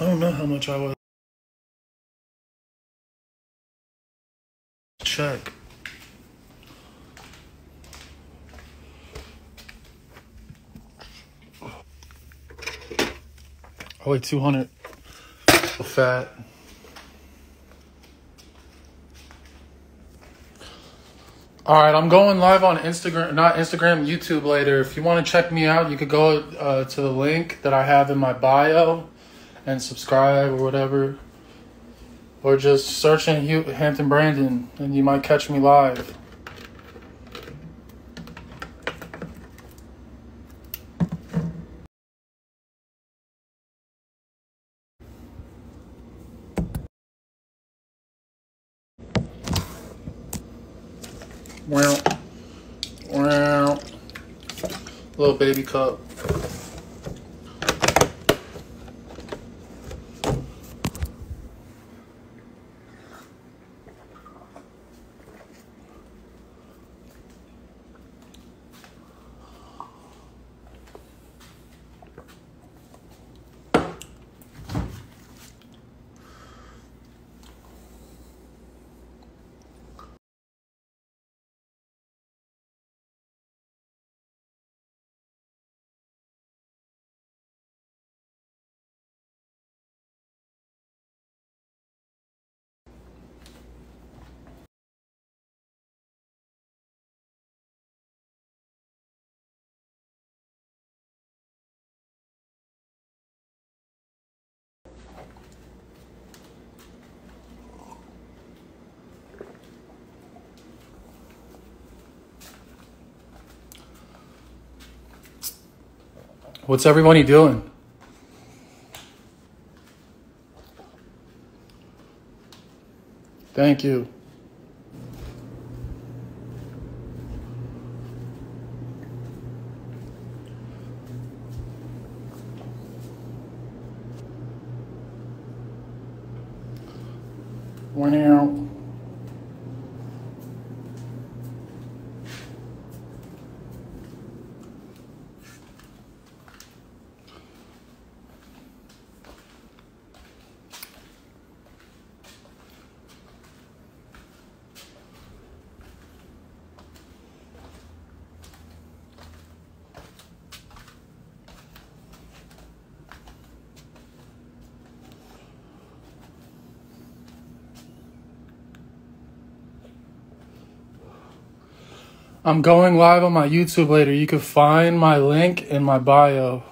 I don't know how much I was. Check. I weigh 200 of fat. All right, I'm going live on Instagram, not Instagram, YouTube later. If you want to check me out, you could go uh, to the link that I have in my bio and subscribe or whatever. Or just search in Hampton Brandon and you might catch me live. Wow. Wow. Little baby cup. What's everybody doing? Thank you. Wow. I'm going live on my YouTube later. You can find my link in my bio.